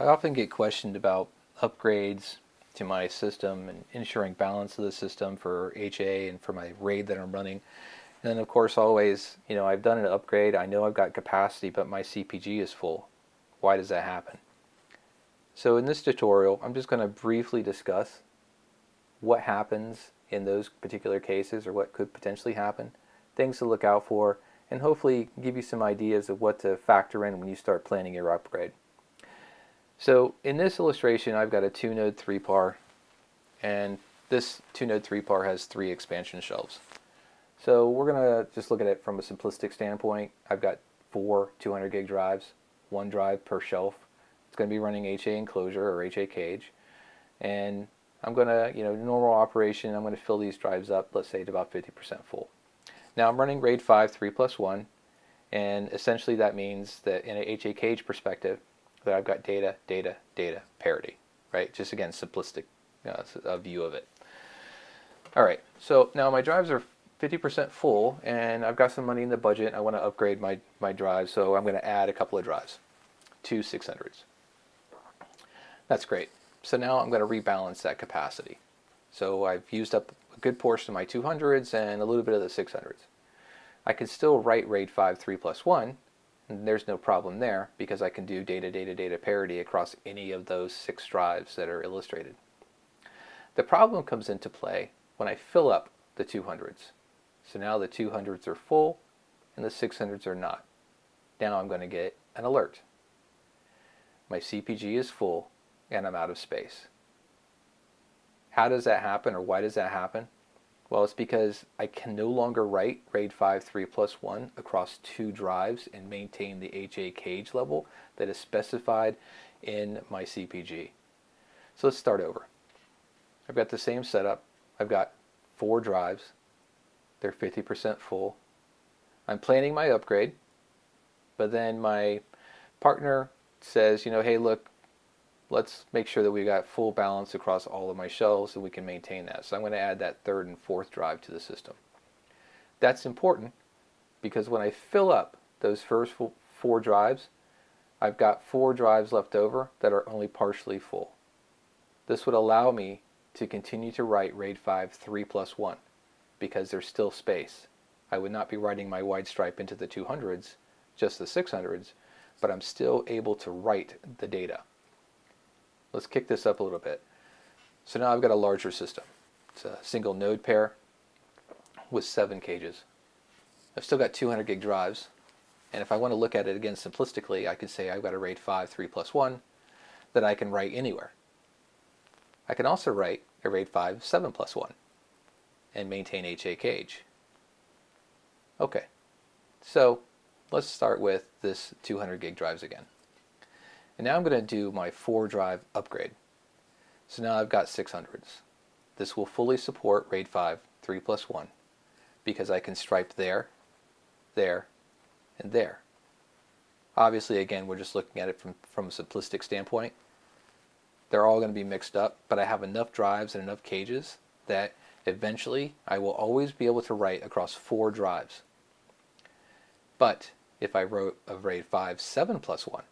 I often get questioned about upgrades to my system and ensuring balance of the system for HA and for my RAID that I'm running. And then of course always, you know, I've done an upgrade, I know I've got capacity, but my CPG is full. Why does that happen? So in this tutorial, I'm just going to briefly discuss what happens in those particular cases or what could potentially happen, things to look out for, and hopefully give you some ideas of what to factor in when you start planning your upgrade. So in this illustration, I've got a two node 3PAR, and this two node 3PAR has three expansion shelves. So we're to just look at it from a simplistic standpoint. I've got four 200 gig drives, one drive per shelf. It's to be running HA enclosure or HA cage. And I'm to, you know, normal operation, I'm to fill these drives up, let's say to about 50% full. Now I'm running RAID 5 3 plus 1, and essentially that means that in a HA cage perspective, that I've got data, data, data, parity, right? Just again, simplistic uh, view of it. All right, so now my drives are 50% full and I've got some money in the budget. I want to upgrade my, my drives, so I'm going to add a couple of drives, two 600s. That's great. So now I'm going to rebalance that capacity. So I've used up a good portion of my 200s and a little bit of the 600s. I can still write RAID 5 3 plus 1, and there's no problem there because I can do data, data, data parity across any of those six drives that are illustrated. The problem comes into play when I fill up the 200s. So now the 200s are full and the 600s are not. Now I'm going to get an alert. My CPG is full and I'm out of space. How does that happen or why does that happen? Well, it's because I can no longer write RAID 5 3 plus 1 across two drives and maintain the HA cage level that is specified in my CPG. So let's start over. I've got the same setup. I've got four drives. They're 50% full. I'm planning my upgrade, but then my partner says, you know, hey, look, let's make sure that we got full balance across all of my shelves and we can maintain that. So I'm going to add that third and fourth drive to the system. That's important because when I fill up those first four drives, I've got four drives left over that are only partially full. This would allow me to continue to write RAID 5 3 plus 1 because there's still space. I would not be writing my wide stripe into the 200s, just the 600s, but I'm still able to write the data. Let's kick this up a little bit. So now I've got a larger system. It's a single node pair with seven cages. I've still got 200 gig drives. And if I want to look at it again simplistically, I could say I've got a RAID 5 3 plus 1 that I can write anywhere. I can also write a RAID 5 7 plus 1 and maintain HA cage. Okay, so let's start with this 200 gig drives again. And now I'm going to do my 4 drive upgrade. So now I've got 600s. This will fully support RAID 5 3 plus 1 because I can stripe there, there, and there. Obviously, again, we're just looking at it from, from a simplistic standpoint. They're all going to be mixed up, but I have enough drives and enough cages that eventually I will always be able to write across four drives. But if I wrote a RAID 5 7 plus 1,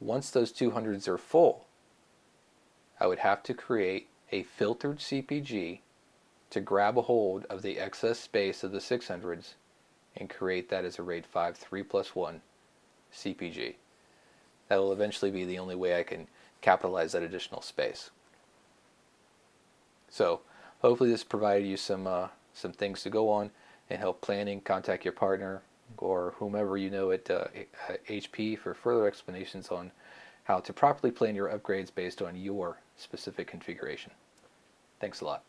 once those 200s are full, I would have to create a filtered CPG to grab a hold of the excess space of the 600s and create that as a RAID 5 3 plus 1 CPG. That will eventually be the only way I can capitalize that additional space. So hopefully this provided you some uh, some things to go on and help planning. Contact your partner, or whomever you know at uh, HP for further explanations on how to properly plan your upgrades based on your specific configuration. Thanks a lot.